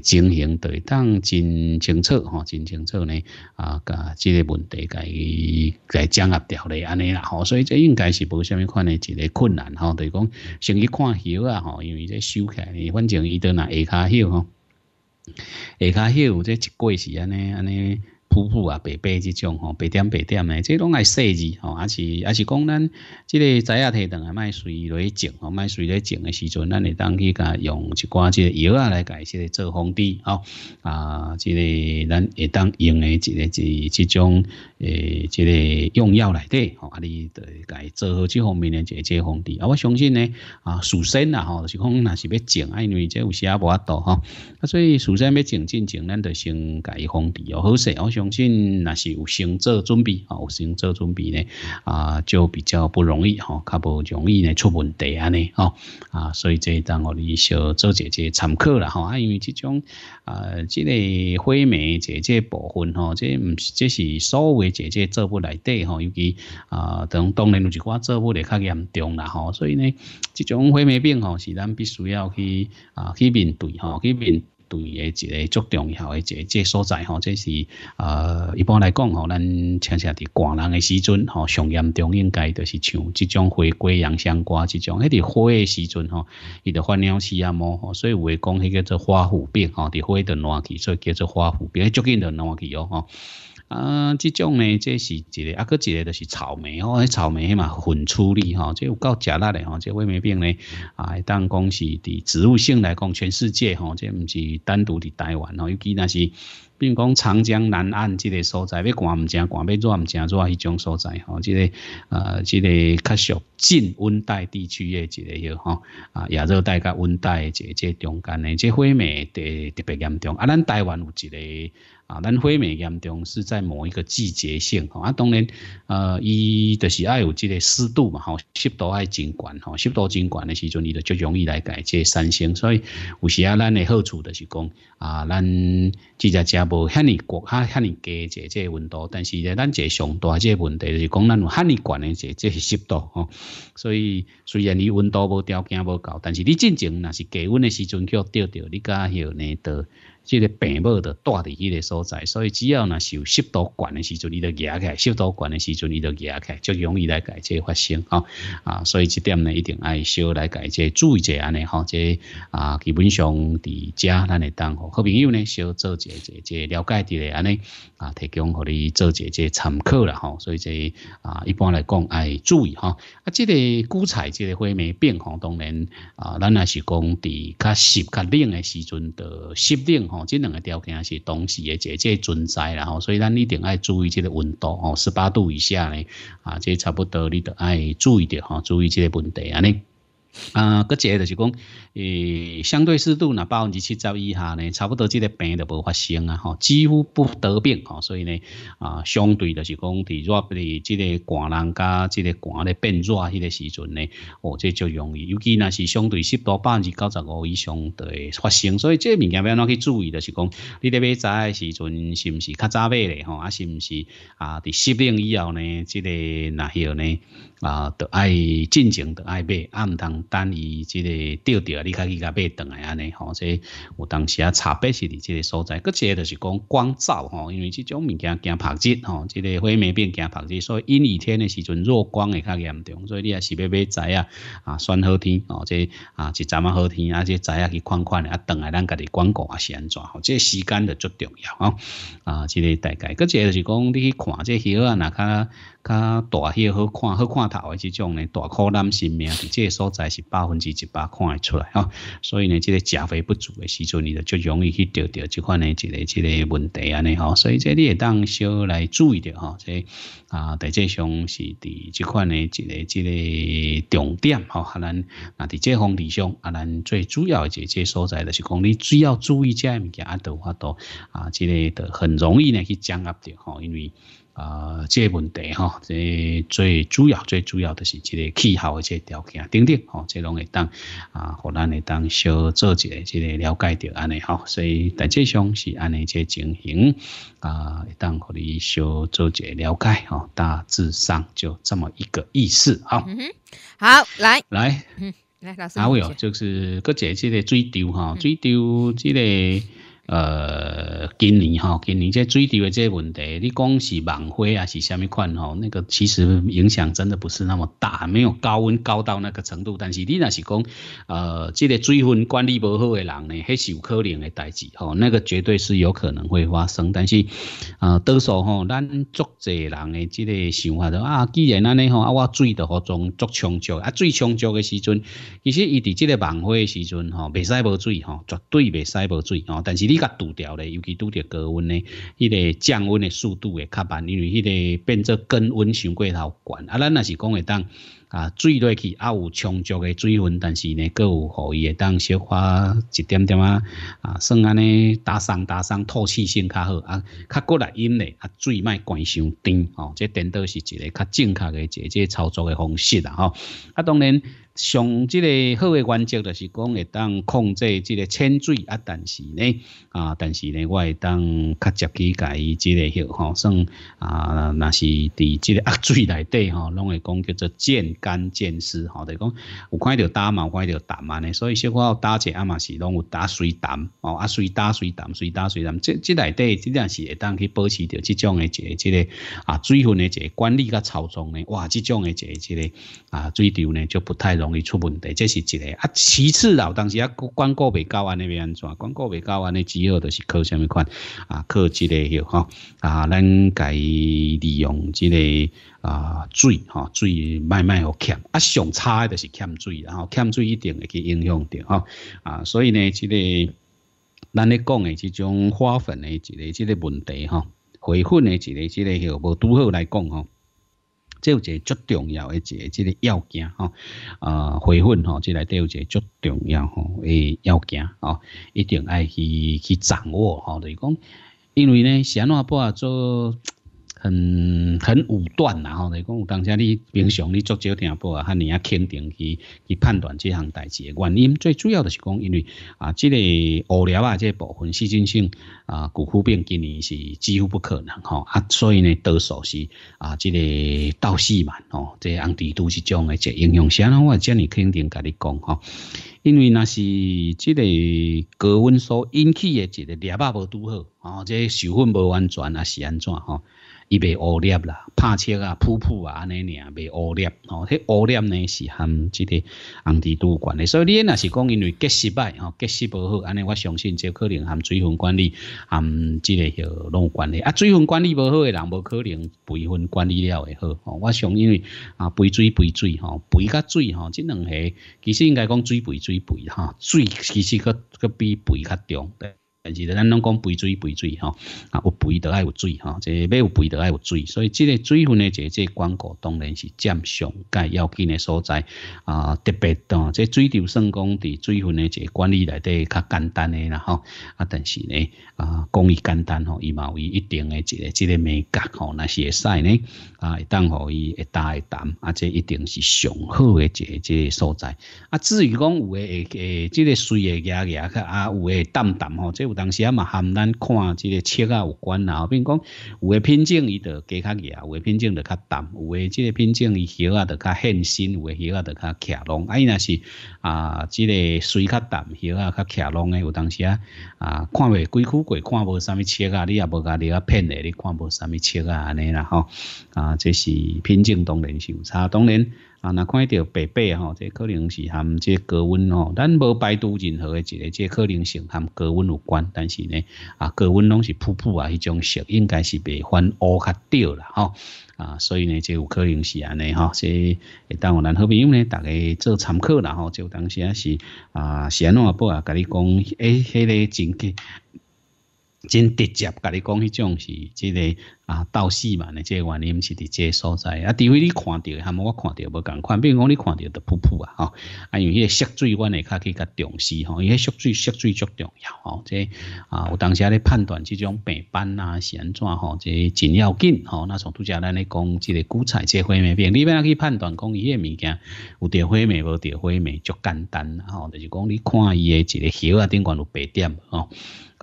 情形，对当真清楚吼，真清楚呢，啊，甲即个问题甲伊甲掌握掉咧，安尼啦吼，所以这应该是无啥物款的一个困难吼，就是讲先去看鱼啊吼，因为这收起来，反正伊都若下骹休吼。下骹休有这一过是安尼安尼普普啊白白即种吼，白点白点的，这拢爱细字吼，还是还是讲咱即个材啊摕倒来，莫随落去种吼，莫随咧种的时阵，咱会当去甲用一寡即个药啊来甲伊即个做防治吼啊，即个咱会当用的一个即即种诶即个用药内底吼，啊你着甲伊做好即方面的一个即个防治啊，我相信呢啊，树参啦吼，是讲若是要种啊，因为这有时啊无法度吼，啊所以树参要种进种，咱着先甲伊防治哦，好势，我想相信若是有先做准备吼，有先做准备呢啊，就比较不容易吼，较无容易呢出问题安尼吼啊，所以这当互你小做一个参考啦吼啊，因为即种啊，即、个灰霉姐姐部分吼，这毋是这是所有的这这作物内底吼，尤其啊，当当然有一寡作物会较严重啦吼，所以呢，即种灰霉病吼是咱必须要去啊去面对吼，去面。对的一个足重要的一个即个所在吼，即是呃一般来讲吼，咱常常伫寒人的时阵吼，上严重应该就是像即种花龟洋香瓜即种，迄伫火诶时阵吼，伊就发鸟翅啊毛吼，所以有诶讲迄叫做花虎病吼，伫火就烂去，所以叫做花虎病，足紧就烂去哦吼。啊，即种呢，这是一个，啊，佮一个就是草莓吼，迄草莓嘛混处理吼，这有够食力的吼，这火霉病呢，啊，当讲是伫植物性来讲，全世界吼，这毋是单独伫台湾吼，尤其若是。比如讲长江南岸即个所在，要寒毋正寒，要热毋正热迄种所在吼，即、个呃，即、个较属近温带地区的一个吼啊，亚热带甲温带的即个即中间的，即火霉特特别严重。啊，咱台湾有一个啊，咱火霉严重是在某一个季节性吼啊，当然呃，伊就是爱有即个湿度嘛吼，湿度爱真悬吼，湿度真悬的时阵，伊就最容易来改即个产生。所以有时啊，咱的好处就是讲啊，咱即只只无遐尼高，哈遐尼低即即温度，但是咧，咱即上大即问题就是讲，咱有遐尼悬诶即即湿度吼，所以虽然你温度无条件无够，但是你进前若是低温诶时阵去钓着，你甲迄呢得。即个病母的住伫迄个所在，所以只要若是有湿度悬的时阵，伊就压起来；湿度悬的时阵，伊就压起来，就容易来改即发生吼啊，所以即点呢，一定爱小来改即注意者安尼吼，即啊基本上伫遮咱会当好朋友呢，小做者即即了解伫咧安尼啊，提供互你做者即参考啦吼。所以即啊一般来讲爱注意吼啊，即个韭菜即个花霉病吼，当然啊，咱也是讲伫较湿较冷的时阵的湿冷。哦，这两个条件是同时的这这存在啦，吼，所以咱一定爱注意这个温度哦，十八度以下呢，啊，这差不多你都爱注意点哈，注意这个问题安尼。啊，搁一个就是讲，诶，相对湿度若百分之七十以下呢，差不多即个病就无发生啊，吼，几乎不得病吼，所以呢，啊，相对就是讲，伫热伫即个寒人加即个寒咧变热迄个时阵呢，哦，这就容易，尤其若是相对湿度百分之九十五以上就会发生，所以这物件要怎去注意，就是讲，你咧买早诶时阵是毋是较早买咧吼，啊，是毋是啊，伫适冷以后呢，即个那许呢？啊，得爱进前得爱买，啊毋通等伊即个钓钓，你较去甲买倒来安尼吼。所以有当时啊，差别是伫即个所在。佫一个就是讲光照吼，因为即种物件惊曝日吼，即个花霉变惊曝日，所以阴雨天的时阵弱光会较严重。所以你也是要买仔啊，啊选好天哦，即啊一阵啊好天啊，即仔啊去看看啊，倒来咱家己广告啊是安怎吼？即个时间就足重要吼。啊，即个大概。佫一个就是讲你去看即叶啊，若较。较大叶好看好看头的即种呢，大颗男性命伫即个所在是百分之一百看会出来吼，所以呢，即个钾肥不足的时阵，你就容易去得到即款呢一个即个问题安尼吼，所以这你会当小来注意着吼，即啊，大致上是伫即款呢一个即个重点吼，啊咱啊伫这方面上啊咱最主要即个所在就是讲，你只要注意这物件啊，都法度啊，即个的很容易呢去掌握着吼，因为。啊，这问题吼，这最主要、最主要的是这个气候的这条件等等吼，这拢会当啊，互咱会当小做一个这个了解着安尼吼，所以大致上是安尼这情形啊，会当互你小做一个了解吼，大致上就这么一个意思哈。嗯哼，好，来来，嗯，来老师，还有就是个这这个水稻哈，水稻这个。呃，今年哈，今年这水稻的这问题，你讲是晚花啊，是虾米款吼？那个其实影响真的不是那么大，没有高温高到那个程度。但是你若是讲，呃，这个水分管理不好的人呢，迄是有可能的代志吼，那个绝对是有可能会发生。但是，啊，多数吼，咱足济人的这个想法就啊，既然安尼吼，啊，我水就好种足充足，啊，水充足的时阵，其实伊伫这个晚花的时阵吼，袂使无水吼，绝对袂使无水吼。但是你你甲拄掉咧，尤其拄着高温咧，迄个降温的速度会较慢，因为迄个变做跟温伤过头悬。啊，咱若是讲会当啊，水落去啊有充足的水分，但是呢，佫有互伊会当小花一点点啊啊，算安尼打伤打伤透气性较好啊，较过来饮咧啊，水莫关伤甜吼，这颠倒是一个较正确的一个操作的方式啦吼。啊，当然。上即个好诶原则就是讲会当控制即个潜水啊，但是呢啊，但是呢，我会当较接去甲伊即个迄吼算啊，若是伫即个压水内底吼，拢会讲叫做见干见湿吼，就是讲有看到打嘛，有看到淡嘛呢，所以小可打者啊嘛是拢有打水淡哦，啊水打水淡，水打水淡，即即内底即定是会当去保持着即种诶一个即个啊水分诶一个管理甲操纵呢，哇，即种诶一个即个啊水流呢就不太容。容易出问题，这是一个啊。其次啦，当时啊，广告未高安尼要安怎？广告未高安尼，只好就是靠什么款啊？靠即个许吼啊，咱该利用即个啊水吼，水慢慢好欠啊。上差的就是欠水，然后欠水一定会去影响着吼啊。所以呢，即个咱咧讲的，即种花粉的，一个即个问题吼，花粉的，一个即个许无拄好来讲吼。这有一个最重要的一个即个要件吼，啊，花粉吼，即内底有一个最重要吼诶要件吼，一定爱去去掌握吼，就是讲，因为呢，安怎不做很很武断然后，来讲有当下你平常你足少听报啊，哈你啊肯定去去判断这项代志的原因，最主要的是讲，因为啊，这个物料啊，这部分细菌性啊，骨枯病今年是几乎不可能吼啊，所以呢，多数是啊，这个道细螨吼，这昂地都这种的这影响啥呢？我这样肯定甲你讲吼，因为那是这个高温所引起的一个裂啊无拄好，哦，这受粉无完全啊是安怎吼？伊袂污染啦，拍车啊、噗噗啊安尼尔袂污染吼，迄污染呢是含即个红地都有关的，所以你若是讲因为结石歹吼，结石无好，安尼我相信这可能含水分管理含即个有拢有关系。啊，水分管理无好诶人，无可能肥分管理了会好。吼，我相因为啊，肥水肥水吼，肥甲水吼，即两下其实应该讲水肥水肥吼，水其实佫佫比肥较重。但是咱拢讲肥水肥水吼，啊有肥得爱有水吼，即要有肥得爱有水，所以即个水分的即即广告当然是占上界要紧的所在。啊，特别哦，即水流算讲伫水分的即管理内底较简单的啦吼，啊但是呢啊讲伊简单吼，伊嘛有伊一定的即个即个美感吼，那是会使呢啊，会当互伊会大会淡，啊这一定是上好的即即所在。啊至于讲有诶会即个水会压压较啊有诶淡淡吼，即当时啊嘛含咱看即个切啊有关啦，比如讲有诶品种伊就加较热，有诶品种就较淡，有诶即个品种伊叶啊就较显新，有诶叶啊就较徛拢。啊伊若是啊即个水较淡，叶啊较徛拢诶，有当时啊啊看袂规矩过，看无啥物切啊，你也无甲你啊骗诶，你看无啥物切啊安尼啦吼啊，这是品种当然是有差，当然。啊，若看到白白吼，这可能是含这高温吼，咱无排除任何的一个这可能性含高温有关，但是呢，啊高温拢是噗噗啊，迄种色应该是袂反乌较掉啦吼，啊，所以呢，这有可能是安尼吼，这当我咱好朋友呢，大家做参考啦吼，就当时啊是啊，是安怎不啊，甲你讲，诶，迄个真气。真直接甲你讲，迄种是即个啊倒死嘛？呢，即个原因是伫即个所在啊。除非你看到，含我看到无共款，比如讲你看到就噗噗啊，吼啊，因为迄个色水，阮会较去较重视吼，因为色水色水足重要吼。即啊，有当时啊咧判断即种病斑啊是安怎吼，即真要紧吼。那从拄则咱咧讲即个韭菜即花霉病，你要去判断讲伊迄个物件有着花霉无着花霉，足简单吼，就是讲你看伊诶一个叶啊顶悬有白点吼。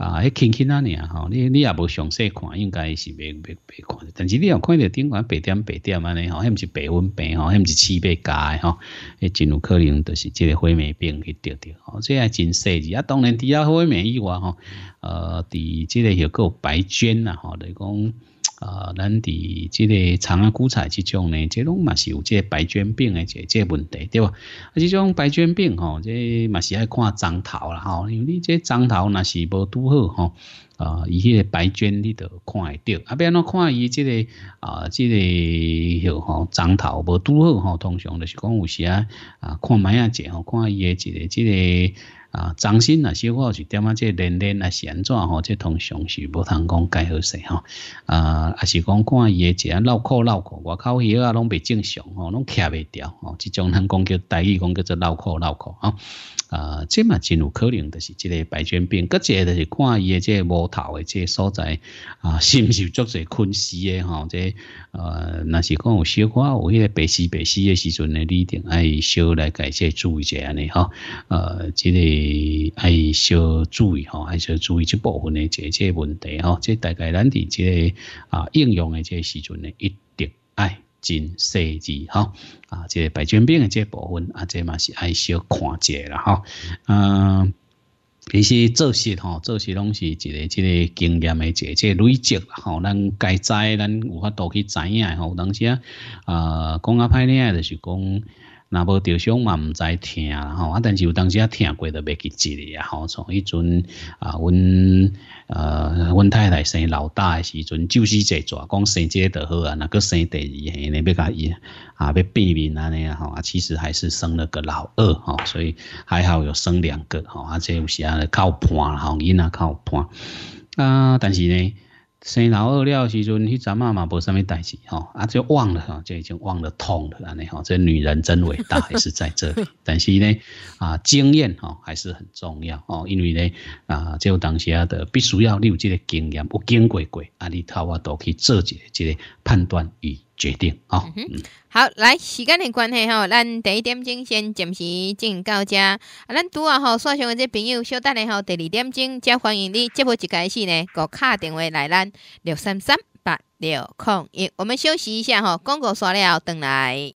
啊，迄轻轻啊尔吼，你你也无详细看，应该是袂袂袂看。但是你若看着顶管白点白点安尼吼，迄毋是白粉病吼，迄毋是气白加诶吼，迄真有可能就是即个灰霉病去得着吼，这也真细致啊。当然，除了灰霉以外吼，呃，伫即个有个白菌呐吼，来讲。啊，咱伫即个长啊韭菜即种呢，即拢嘛是有即个白菌病诶，即即问题对吧？啊，即种白菌病吼，即嘛是爱看樟头啦吼，因为你即樟头若是无拄好吼，啊，伊迄个白菌你着看会着，啊，变怎看伊即个啊，即个吼樟头无拄好吼，通常就是讲有时啊啊看卖啊者吼，看伊诶即个即个。啊，掌心啊小可是点啊，即连连啊是安怎吼？即通常是无通讲介好势吼。啊，啊是讲看伊诶一啊脑壳脑壳，外口叶啊拢袂正常吼，拢徛袂掉吼。即种通讲叫台语讲叫做脑壳脑壳吼。啊，即嘛真有可能就是即个白卷病，搁一个就是看伊诶即个无头诶即个所在啊，是毋是足侪困死诶吼？即呃，若是讲有小可有迄个白死白死诶时阵呢，你一定爱小来解些注意一下安尼吼。呃，即个爱小注意吼，爱小注意即部分诶即即问题吼。即大概咱伫即个啊应用诶即时阵呢，一定爱。真细致哈，啊，即个白卷病的这部分啊，这嘛是爱小看者啦哈，嗯，其实做事吼，做事拢是一个即个经验的即个累积啦吼，咱该知咱有法度去知影吼，有当时啊，啊，讲啊歹听就是讲。若无着伤嘛，毋知听吼啊！但是有当时啊，听过都袂记记哩啊！吼，从迄阵啊，阮呃，阮太太生老大诶时阵，就是这抓讲生这个就好啊，那个生第二下呢，要甲伊啊，要避免安尼啊！吼啊，其实还是生了个老二吼，所以还好有生两个吼，啊，这有时啊靠伴吼，囡仔靠伴啊，但是呢。生老二了时阵，迄阵啊嘛无啥物代志吼，啊就忘了吼，就已经忘了痛了安尼吼。这女人真伟大，还是在这里。但是呢，啊经验哈还是很重要哦，因为呢啊，就当时啊的必须要你有这个经验，有经过过，啊你头啊都可以做一个这个判断与决定啊。嗯好，来时间的关系吼，咱第一点钟先暂时进到遮。啊，咱拄啊吼线上的这朋友，稍等下吼，第二点钟则欢迎你节目一开始呢，个敲电话来咱六三三八六空一，我们休息一下吼，广告刷了，等来。